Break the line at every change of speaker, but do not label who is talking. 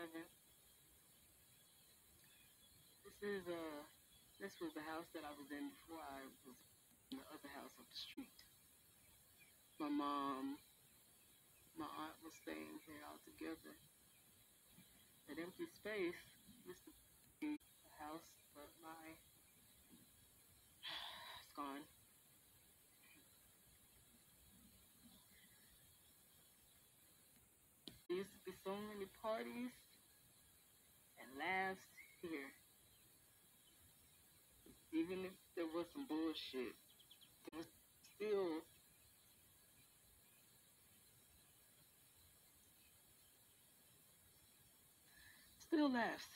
seven. This is uh this was the house that I was in before I was in the other house up the street. My mom, my aunt was staying here all together. That empty space used to be house, but my it's gone. There used to be so many parties here. Even if there was some bullshit, there was still still laughs.